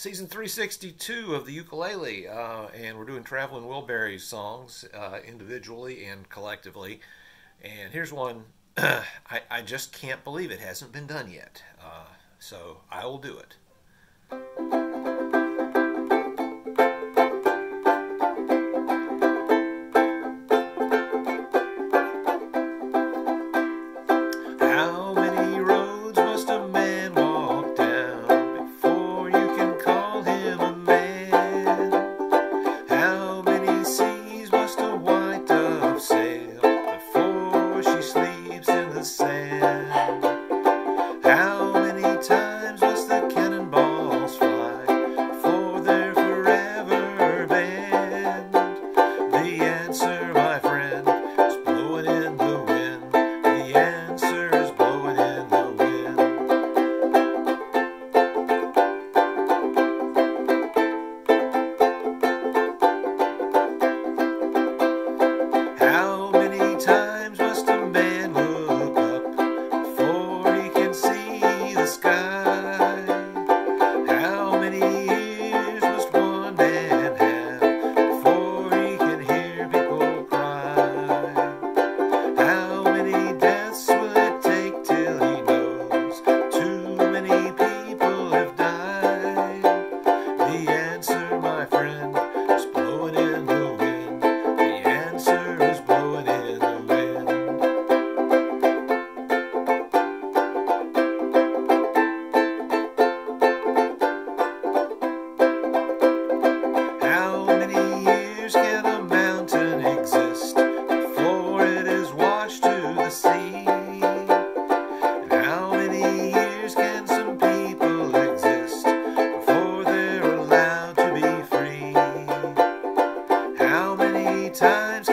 season 362 of the ukulele, uh, and we're doing Traveling Wilbury songs uh, individually and collectively. And here's one I, I just can't believe it hasn't been done yet. Uh, so I will do it. times